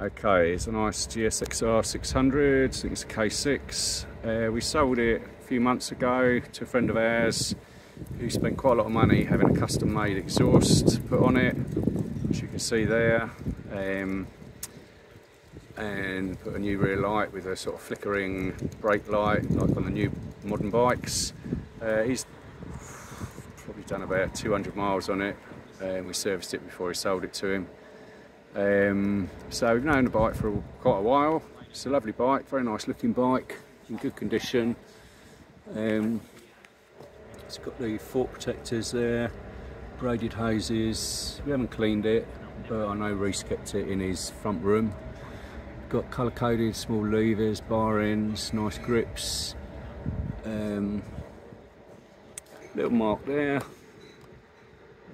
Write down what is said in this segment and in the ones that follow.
Okay, it's a nice GSXR 600, I think it's a K6. Uh, we sold it a few months ago to a friend of ours who spent quite a lot of money having a custom made exhaust put on it, which you can see there. Um, and put a new rear light with a sort of flickering brake light like on the new modern bikes. Uh, he's probably done about 200 miles on it and we serviced it before he sold it to him. Um, so we've known the bike for quite a while. It's a lovely bike, very nice looking bike, in good condition. Um, it's got the fork protectors there, braided hoses. We haven't cleaned it, but I know Reese kept it in his front room. Got colour coded small levers, bar ends, nice grips. Um, little mark there.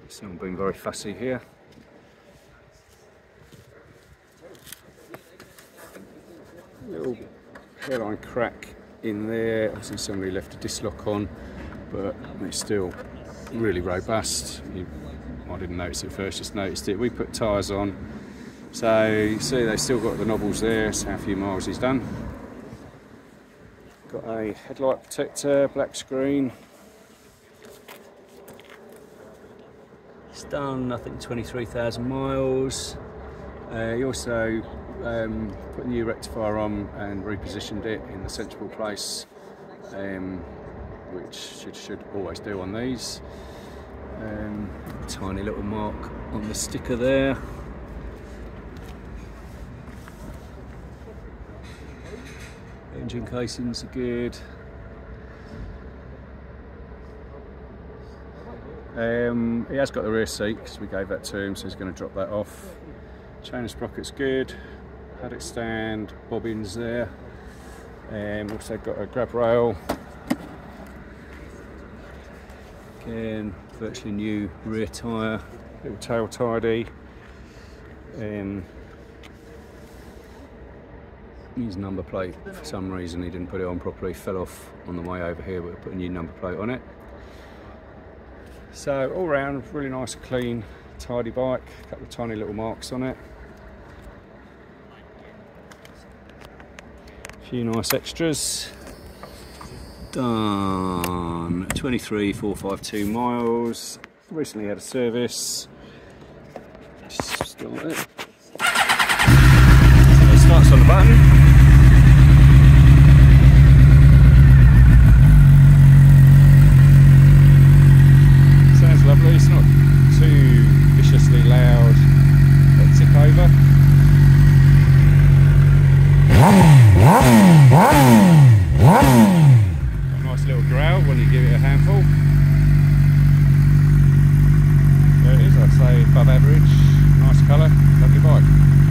Someone being very fussy here. Little hairline crack in there. Obviously somebody left a disc lock on, but it's still really robust. You, I didn't notice it first, just noticed it. We put tyres on. So you see they've still got the knobbles there, so how few miles he's done. Got a headlight protector, black screen. It's done, I think, 23,000 miles. Uh, he also um, put a new rectifier on and repositioned it in the sensible place, um, which should, should always do on these. Um, tiny little mark on the sticker there. Engine casings are good. Um, he has got the rear seat because we gave that to him, so he's going to drop that off. Chain sprocket's good. Paddock stand, bobbins there. Um, also got a grab rail. Again, virtually new rear tyre, little tail tidy. Um, his number plate, for some reason he didn't put it on properly, fell off on the way over here, but we put a new number plate on it. So all round, really nice, clean, tidy bike. A couple of tiny little marks on it. Few nice extras. Done 23,452 miles. Recently had a service. Still there. So it Fuck.